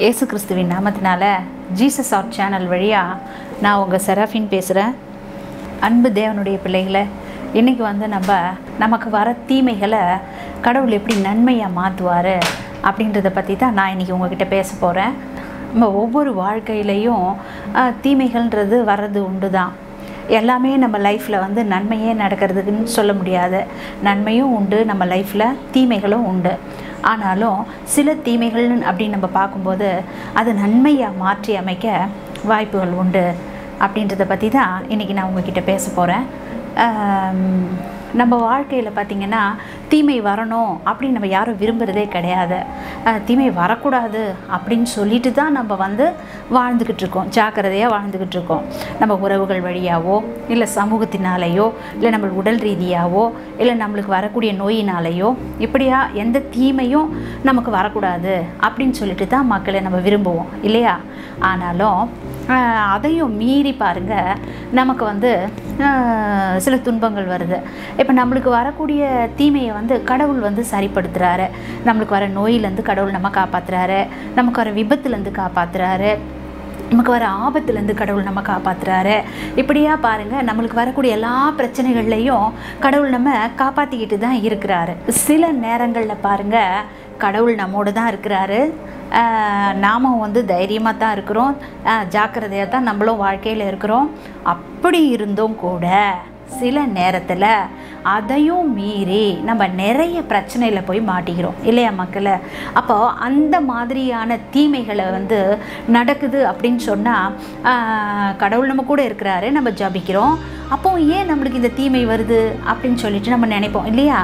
இயேசு கிறிஸ்துவின் நாமத்தினால ஜீசஸ் ஆர்ட் சேனல் வழியாக நான் உங்கள் செராஃபின் பேசுகிறேன் அன்பு தேவனுடைய பிள்ளைகளை இன்றைக்கி வந்து நம்ம நமக்கு வர தீமைகளை கடவுள் எப்படி நன்மையாக மாற்றுவார் அப்படின்றத பற்றி தான் நான் இன்றைக்கி உங்ககிட்ட பேச போகிறேன் நம்ம ஒவ்வொரு வாழ்க்கையிலையும் தீமைகள்ன்றது வர்றது உண்டு தான் எல்லாமே நம்ம லைஃப்பில் வந்து நன்மையே நடக்கிறதுக்குன்னு சொல்ல முடியாது. நன்மையும் உண்டு நம்ம லைஃப்பில் தீமைகளும் உண்டு. ஆனாலும் சில தீமைகள் அப்படின்னு நம்ம பார்க்கும்போது அது நன்மையாக மாற்றி அமைக்க வாய்ப்புகள் உண்டு. அப்படின்றத பற்றி தான் இன்றைக்கி நான் உங்ககிட்ட பேச போகிறேன் நம்ம வாழ்க்கையில் பார்த்திங்கன்னா தீமை வரணும் அப்படின்னு நம்ம யாரும் விரும்புகிறதே கிடையாது. தீமை வரக்கூடாது அப்படின்னு சொல்லிட்டு தான் நம்ம வந்து வாழ்ந்துக்கிட்டு இருக்கோம். ஜாக்கிரதையாக வாழ்ந்துக்கிட்டு இருக்கோம். நம்ம உறவுகள் வழியாவோ இல்லை சமூகத்தினாலேயோ இல்லை நம்ம உடல் ரீதியாவோ இல்லை நம்மளுக்கு வரக்கூடிய நோயினாலேயோ இப்படியா எந்த தீமையும் நமக்கு வரக்கூடாது அப்படின்னு சொல்லிட்டு தான் மக்களை நம்ம விரும்புவோம். இல்லையா? ஆனாலும் அதையும் மீறி பாருங்க நமக்கு வந்து சில துன்பங்கள் வருது. இப்போ நம்மளுக்கு வரக்கூடிய தீமையை வந்து கடவுள் வந்து சரிப்படுத்துகிறாரு நம்மளுக்கு வர நோயிலேருந்து கடவுள் நம்ம காப்பாற்றுறாரு நமக்கு வர விபத்துலேருந்து காப்பாற்றுறாரு நமக்கு வர ஆபத்துலேருந்து கடவுள் நம்ம காப்பாற்றுறாரு இப்படியா பாருங்கள் நம்மளுக்கு வரக்கூடிய எல்லா பிரச்சனைகள்லையும் கடவுள் நம்ம காப்பாற்றிக்கிட்டு தான் இருக்கிறாரு. சில நேரங்களில் பாருங்கள் கடவுள் நம்மோடு தான் இருக்கிறாரு. ஆஹ் நாம வந்து தைரியமாக தான் இருக்கிறோம். ஜாக்கிரதையாக தான் நம்மளும் வாழ்க்கையில் இருக்கிறோம். அப்படி இருந்தும் கூட சில நேரத்தில் அதையும் மீறி நம்ம நிறைய பிரச்சனையில் போய் மாட்டிக்கிறோம். இல்லையா மக்களை? அப்போ அந்த மாதிரியான தீமைகளை வந்து நடக்குது அப்படின்னு சொன்னால் கடவுள் நம்ம கூட இருக்கிறாரு நம்ம ஜபிக்கிறோம். அப்போ ஏன் நம்மளுக்கு இந்த தீமை வருது அப்படின்னு சொல்லிட்டு நம்ம நினைப்போம் இல்லையா?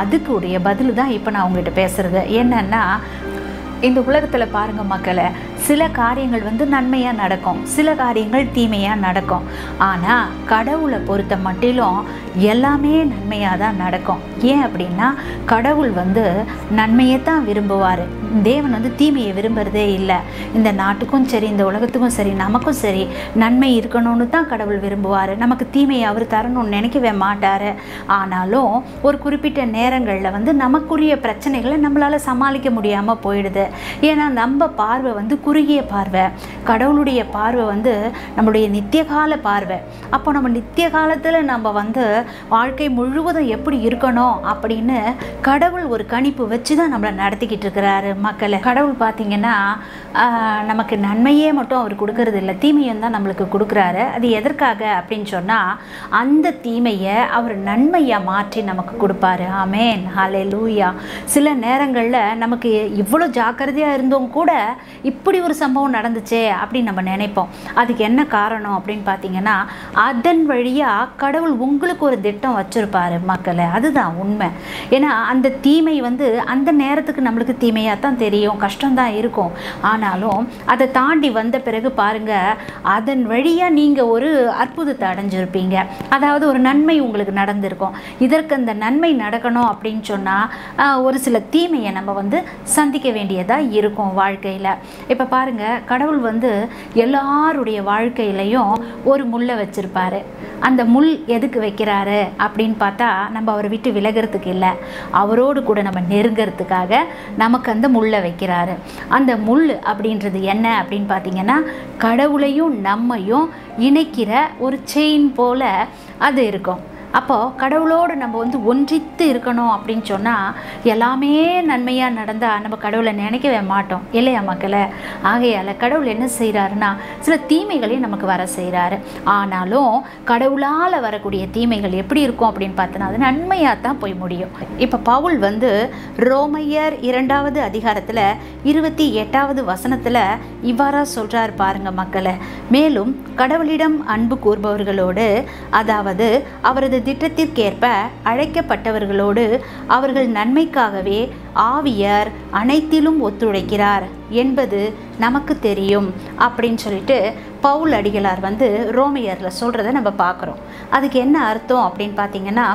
அதுக்கு உடைய பதில் தான் இப்போ நான் உங்ககிட்ட பேசுகிறது என்னன்னா இந்த உலகத்தில் பாருங்கள் மக்களை சில காரியங்கள் வந்து நன்மையாக நடக்கும். சில காரியங்கள் தீமையாக நடக்கும். ஆனால் கடவுளை பொறுத்த மட்டிலும் எல்லாமே நன்மையாக தான் நடக்கும். ஏன் அப்படின்னா கடவுள் வந்து நன்மையை தான் விரும்புவார். தேவன் வந்து தீமையை விரும்புகிறதே இல்லை. இந்த நாட்டுக்கும் சரி இந்த உலகத்துக்கும் சரி நமக்கும் சரி நன்மை இருக்கணும்னு தான் கடவுள் விரும்புவார். நமக்கு தீமையை அவர் தரணும்னு நினைக்கவே மாட்டார். ஆனாலும் ஒரு குறிப்பிட்ட நேரங்களில் வந்து நமக்குரிய பிரச்சனைகளை நம்மளால் சமாளிக்க முடியாமல் போயிடுது. ஏன்னா நம்ம பார்வை வந்து குறுகிய பார்வை. கடவுளுடைய பார்வை வந்து நம்மளுடைய நித்திய கால பார்வை. அப்போ நம்ம நித்திய காலத்தில் நம்ம வந்து வாழ்க்கை முழுவதும் எப்படி இருக்கணும் அப்படின்னு கடவுள் ஒரு கணிப்பு வச்சு தான் நம்மளை நடத்திக்கிட்டு இருக்கிறாரு மக்களை. கடவுள் பார்த்தீங்கன்னா நமக்கு நன்மையே மட்டும் அவர் கொடுக்கறது இல்லை தீமையும் தான் நம்மளுக்கு கொடுக்குறாரு. அது எதற்காக அப்படின்னு சொன்னால் அந்த தீமையை அவர் நன்மையாக மாற்றி நமக்கு கொடுப்பாரு. ஆமேன். ஹலே லூயா சில நேரங்களில் நமக்கு இவ்வளோ ஜாக்கிரதையாக இருந்தும் கூட இப்படி ஒரு சம்பவம் நடந்துச்சே அப்படின்னு நம்ம நினைப்போம். அதுக்கு என்ன காரணம் அப்படின்னு பார்த்தீங்கன்னா அதன் வழியாக கடவுள் உங்களுக்கு ஒரு திட்டம் வச்சுருப்பாரு மக்களை. அதுதான் உண்மை. ஏன்னா அந்த தீமை வந்து அந்த நேரத்துக்கு நம்மளுக்கு தீமையாக தான் தெரியும் கஷ்டம்தான் இருக்கும். ஆனாலும் அதை தாண்டி வந்த பிறகு பாருங்கள் அதன் வழியாக நீங்கள் ஒரு அற்புதத்தை அடைஞ்சிருப்பீங்க. அதாவது ஒரு நன்மை உங்களுக்கு நடந்திருக்கும். இதற்கு அந்த நன்மை நடக்கணும் அப்படின்னு சொன்னால் ஒரு சில தீமையை நம்ம வந்து சந்திக்க வேண்டியதாக இருக்கும் வாழ்க்கையில். இப்போ பாருங்கள் கடவுள் வந்து எல்லாருடைய வாழ்க்கையிலையும் ஒரு முள்ளை வச்சுருப்பாரு. அந்த முள் எதுக்கு வைக்கிறாரு அப்படின்னு பார்த்தா நம்ம அவரை விட்டு விலகிறதுக்கு இல்லை. அவரோடு கூட நம்ம நெருங்கிறதுக்காக நமக்கு அந்த முள்ளை வைக்கிறாரு. அந்த முள் அப்படின்றது என்ன அப்படின்னு பார்த்தீங்கன்னா கடவுளையும் நம்மையும் இணைக்கிற ஒரு செயின் போல அது இருக்கும். அப்போது கடவுளோடு நம்ம வந்து ஒன்றித்து இருக்கணும் அப்படின்னு சொன்னால் எல்லாமே நன்மையாக நடந்தால் நம்ம கடவுளை நினைக்கவே மாட்டோம். இல்லையா மக்களை? ஆகையால் கடவுள் என்ன செய்கிறாருன்னா சில தீமைகளையும் நமக்கு வர செய்கிறாரு ஆனாலும் கடவுளால் வரக்கூடிய தீமைகள் எப்படி இருக்கும் அப்படின்னு பார்த்தோன்னா அது நன்மையாக தான் போய் முடியும். இப்போ பவுல் வந்து ரோமையர் இரண்டாவது அதிகாரத்தில் இருபத்தி எட்டாவது வசனத்தில் இவ்வாறாக சொல்கிறார் பாருங்க மக்களை. மேலும் கடவுளிடம் அன்பு கூறுபவர்களோடு அதாவது அவரது திட்டத்திற்கேற்ப அழைக்கப்பட்டவர்களோடு அவர்கள் நன்மைக்காகவே ஆவியர் அனைத்திலும் ஒத்துழைக்கிறார் என்பது நமக்கு தெரியும் அப்படின்னு சொல்லிட்டு பவுல் அடிகளார் வந்து ரோமையரில் சொல்கிறத நம்ம பார்க்குறோம். அதுக்கு என்ன அர்த்தம் அப்படின்னு பார்த்தீங்கன்னா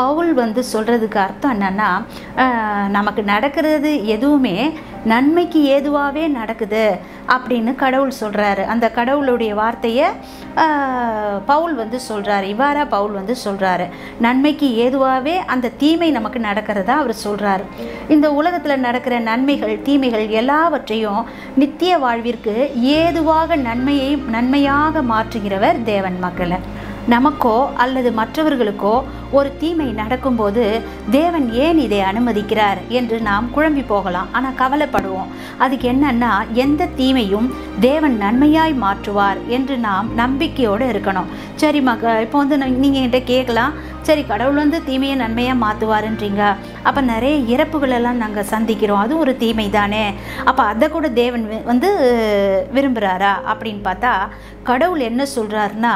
பவுல் வந்து சொல்கிறதுக்கு அர்த்தம் என்னென்னா நமக்கு நடக்கிறது எதுவுமே நன்மைக்கு ஏதுவாகவே நடக்குது அப்படின்னு கடவுள் சொல்கிறாரு அந்த கடவுளுடைய வார்த்தையை பவுல் வந்து சொல்கிறாரு இவ்வாறா பவுல் வந்து சொல்கிறாரு நன்மைக்கு ஏதுவாகவே அந்த தீமை நமக்கு நடக்கிறதா அவர் சொல்கிறாரு இந்த உலகத்தில் நடக்கிற நன்மைகள் தீமைகள் எல்லாவற்றையும் நித்திய வாழ்விற்கு ஏதுவாக நன்மையை நன்மையாக மாற்றுகிறவர் தேவன் மக்களை. நமக்கோ அல்லது மற்றவர்களுக்கோ ஒரு தீமை நடக்கும்போது தேவன் ஏன் இதை அனுமதிக்கிறார் என்று நாம் குழம்பி போகலாம். ஆனால் கவலைப்படுவோம். அதுக்கு என்னன்னா எந்த தீமையும் தேவன் நன்மையாய் மாற்றுவார் என்று நாம் நம்பிக்கையோடு இருக்கணும். சரி மக இப்போ வந்து நீங்கள் என்கிட்ட கேட்கலாம். சரி கடவுள் வந்து தீமையை நன்மையாக மாற்றுவாருன்றீங்க அப்போ நிறைய இறப்புகளெல்லாம் நாங்கள் சந்திக்கிறோம். அதுவும் ஒரு தீமை தானே. அப்போ அதை கூட தேவன் வந்து விரும்புகிறாரா அப்படின்னு பார்த்தா கடவுள் என்ன சொல்கிறாருன்னா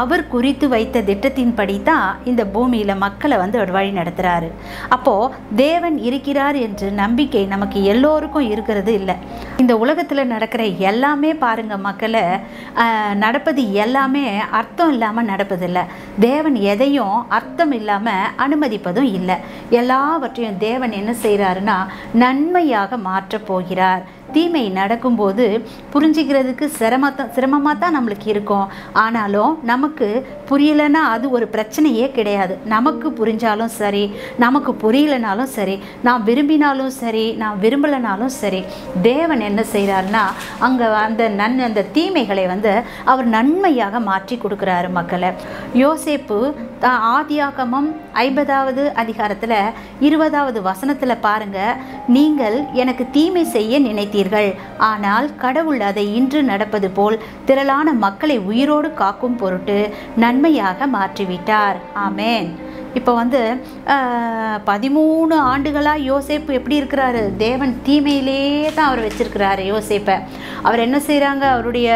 அவர் குறித்து வைத்த திட்டத்தின்படி தான் இந்த பூமி பூமியில் மக்களை வந்து வழி நடத்துகிறாரு அப்போது தேவன் இருக்கிறார் என்று நம்பிக்கை நமக்கு எல்லோருக்கும் இருக்கிறது இல்லை. இந்த உலகத்தில் நடக்கிற எல்லாமே பாருங்கள் மக்களை நடப்பது எல்லாமே அர்த்தம் இல்லாமல் நடப்பதில்லை தேவன் எதையும் அர்த்தம் இல்லாமல் அனுமதிப்பதும் இல்லை. எல்லாவற்றையும் தேவன் என்ன செய்கிறாருன்னா நன்மையாக மாற்றப் போகிறார். தீமை நடக்கும்போது புரிஞ்சுக்கிறதுக்கு சிரமத்தான் சிரமமாக தான் நம்மளுக்கு இருக்கும். ஆனாலும் நமக்கு புரியலைன்னா அது ஒரு பிரச்சனையே கிடையாது. நமக்கு புரிஞ்சாலும் சரி நமக்கு புரியலைனாலும் சரி நான் விரும்பினாலும் சரி நான் விரும்பலைனாலும் சரி தேவன் என்ன செய்கிறாருன்னா அங்கே அந்த நன் அந்த தீமைகளை வந்து அவர் நன்மையாக மாற்றி கொடுக்குறாரு மக்களை. யோசேப்பு ஆதியாகமம் ஐம்பதாவது அதிகாரத்தில் இருபதாவது வசனத்தில் பாருங்கள் நீங்கள் எனக்கு தீமை செய்ய நினைத்தீர்கள் ஆனால் கடவுள் அதை இன்று நடப்பது போல் திரளான மக்களை உயிரோடு காக்கும் பொருட்டு நன்மையாக மாற்றிவிட்டார். ஆமேன். இப்போ வந்து பதிமூணு ஆண்டுகளாக யோசேப்பு எப்படி இருக்கிறாரு? தேவன் தீமையிலே தான் அவர் வச்சிருக்கிறாரு யோசேப்பை. அவர் என்ன செய்கிறாங்க அவருடைய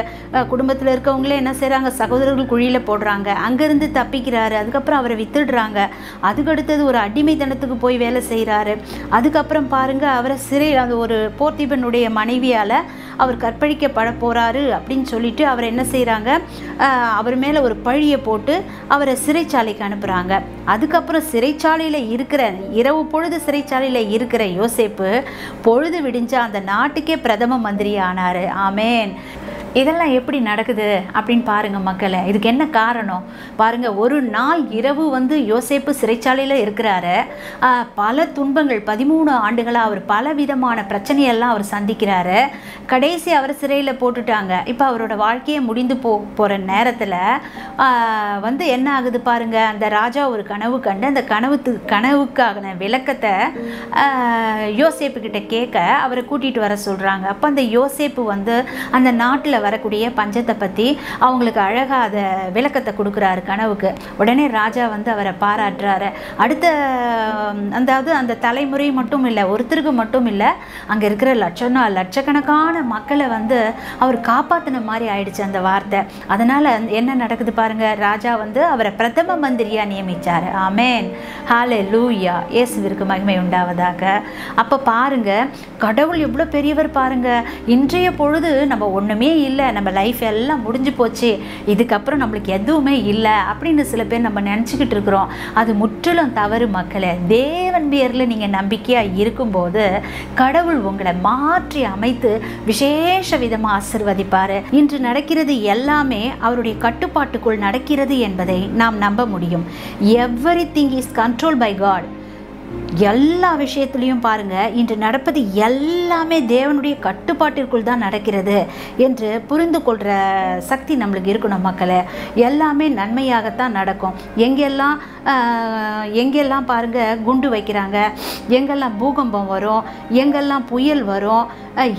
குடும்பத்தில் இருக்கவங்களே என்ன செய்கிறாங்க சகோதரர்கள் குழியில் போடுறாங்க. அங்கேருந்து தப்பிக்கிறாரு. அதுக்கப்புறம் அவரை வித்துடுறாங்க. அதுக்கடுத்தது ஒரு அடிமைத்தனத்துக்கு போய் வேலை செய்கிறாரு அதுக்கப்புறம் பாருங்கள் அவரை சிறையில் அந்த ஒரு போர்த்திபனுடைய மனைவியால் அவர் கற்பழிக்கப்பட போகிறாரு அப்படின்னு சொல்லிட்டு அவர் என்ன செய்கிறாங்க அவர் மேலே ஒரு பழியை போட்டு அவரை சிறைச்சாலைக்கு அனுப்புகிறாங்க அதுக்கப்புறம் சிறைச்சாலையில் இருக்கிற இரவு பொழுது சிறைச்சாலையில் இருக்கிற யோசேப்பு பொழுது விடிஞ்ச அந்த நாட்டுக்கே பிரதம மந்திரி ஆனார் ஆமேன். இதெல்லாம் எப்படி நடக்குது அப்படின்னு பாருங்கள் மக்களை. இதுக்கு என்ன காரணம்? பாருங்க ஒரு நாள் இரவு வந்து யோசேப்பு சிறைச்சாலையில் இருக்கிறாரு. பல துன்பங்கள் பதிமூணு ஆண்டுகளாக அவர் பல விதமான பிரச்சனையெல்லாம் அவர் சந்திக்கிறாரு. கடைசி அவர் சிறையில் போட்டுட்டாங்க. இப்போ அவரோட வாழ்க்கையை முடிந்து போ போகிற நேரத்தில் வந்து என்ன ஆகுது பாருங்கள் அந்த ராஜா ஒரு கனவு கண்டு அந்த கனவுத்து கனவுக்கான விளக்கத்தை யோசேப்பு கிட்ட கேட்க அவரை கூட்டிகிட்டு வர சொல்கிறாங்க அப்போ அந்த யோசேப்பு வந்து அந்த நாட்டில் வரக்கூடிய பஞ்சத்தை பற்றி அவங்களுக்கு அழகாக அதை விளக்கத்தை கொடுக்குறாரு கனவுக்கு. உடனே ராஜா வந்து அவரை பாராட்டுறாரு. அடுத்த அதாவது அந்த தலைமுறை மட்டும் இல்லை ஒருத்தருக்கு மட்டும் இல்லை அங்கே இருக்கிற லட்சணா லட்சக்கணக்கான மக்களை வந்து அவர் காப்பாற்றின மாதிரி ஆயிடுச்சு அந்த வார்த்தை. அதனால் என்ன நடக்குது பாருங்க ராஜா வந்து அவரை பிரதம மந்திரியாக நியமித்தார் ஆமேன். ஹாலே லூயா இயேசுவிற்கு மகிமை உண்டாவதாக. அப்போ பாருங்க கடவுள் எவ்வளோ பெரியவர் பாருங்க. இன்றைய பொழுது நம்ம ஒன்றுமே இல்லை நம்ம லைஃப் எல்லாம் முடிஞ்சு போச்சு இதுக்கப்புறம் நம்மளுக்கு எதுவுமே இல்லை அப்படின்னு சில பேர் நம்ம நினச்சிக்கிட்டு இருக்கிறோம். அது முற்றிலும் தவறு மக்களே. தேவன் பேரில் நீங்கள் நம்பிக்கையாக இருக்கும்போது கடவுள் உங்களை மாற்றி அமைத்து விசேஷ விதமாக ஆசிர்வதிப்பார். இன்று நடக்கிறது எல்லாமே அவருடைய கட்டுப்பாட்டுக்குள் நடக்கிறது என்பதை நாம் நம்ப முடியும். Everything is control by God எல்லா விஷயத்துலையும் பாருங்க இன்று நடப்பது எல்லாமே தேவனுடைய கட்டுப்பாட்டிற்குள் தான் நடக்கிறது என்று புரிந்து கொள்கிற சக்தி நம்மளுக்கு இருக்கணும் மக்களை. எல்லாமே நன்மையாகத்தான் நடக்கும். எங்கெல்லாம் எங்கெல்லாம் பாருங்க குண்டு வைக்கிறாங்க எங்கெல்லாம் பூகம்பம் வரும் எங்கெல்லாம் புயல் வரும்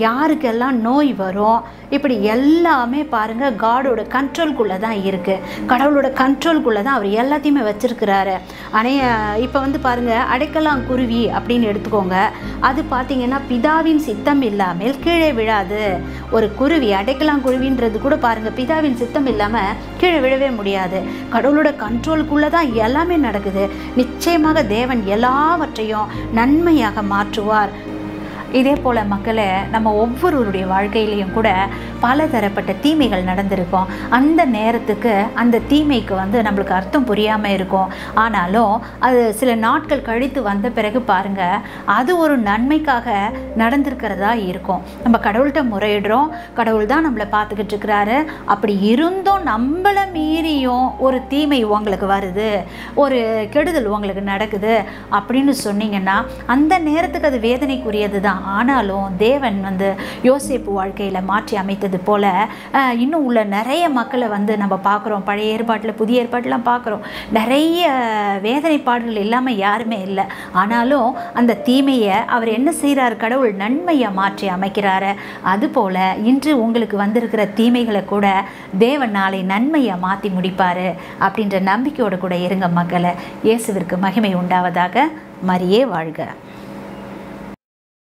யாருக்கெல்லாம் நோய் வரும் இப்படி எல்லாமே பாருங்க காடோட கண்ட்ரோல்குள்ளே தான் இருக்குது கடவுளோட கண்ட்ரோல்குள்ளே தான் அவர் எல்லாத்தையுமே வச்சுருக்கிறாரு. அணைய இப்போ வந்து பாருங்க அடைக்கலாம் குருவி அப்படின்னு எடுத்துக்கோங்க. அது பார்த்தீங்கன்னா பிதாவின் சித்தம் இல்லாமல் கீழே விழாது. ஒரு குருவி அடைக்கலாம் குருவின்றது கூட பாருங்க பிதாவின் சித்தம் இல்லாமல் கீழே விழவே முடியாது. கடவுளோட கண்ட்ரோலுக்குள்ளே தான் எல்லாமே நடக்குது. நிச்சயமாக தேவன் எல்லாவற்றையும் நன்மையாக மாற்றுவார். இதே போல் மக்களை நம்ம ஒவ்வொருவருடைய வாழ்க்கையிலையும் கூட பல தரப்பட்ட தீமைகள் நடந்திருக்கும். அந்த நேரத்துக்கு அந்த தீமைக்கு வந்து நம்மளுக்கு அர்த்தம் புரியாமல் இருக்கும். ஆனாலும் அது சில நாட்கள் கழித்து வந்த பிறகு பாருங்க அது ஒரு நன்மைக்காக நடந்திருக்கிறதா இருக்கும். நம்ம கடவுள்கிட்ட முறையிடுறோம் கடவுள் தான் நம்மளை பார்த்துக்கிட்டு இருக்கிறாரு. அப்படி இருந்தும் நம்மளை மீறியும் ஒரு தீமை உங்களுக்கு வருது ஒரு கெடுதல் உங்களுக்கு நடக்குது அப்படின்னு சொன்னீங்கன்னா அந்த நேரத்துக்கு அது வேதனைக்குரியது தான் ஆனாலும் தேவன் வந்து யோசிப்பு வாழ்க்கையில் மாற்றி அமைத்தது போல் இன்னும் உள்ள நிறைய மக்களை வந்து நம்ம பார்க்குறோம். பழைய ஏற்பாட்டில் புதிய ஏற்பாட்டெலாம் பார்க்குறோம். நிறைய வேதனைப்பாடுகள் இல்லாமல் யாருமே இல்லை. ஆனாலும் அந்த தீமையை அவர் என்ன செய்கிறார் கடவுள் நன்மையை மாற்றி அமைக்கிறாரு. அதுபோல் இன்று உங்களுக்கு வந்திருக்கிற தீமைகளை கூட தேவன் நாளை நன்மையை மாற்றி முடிப்பார் அப்படின்ற நம்பிக்கையோடு கூட இருங்க மக்களை. இயேசுவிற்கு மகிமை உண்டாவதாக. மரியே வாழ்க.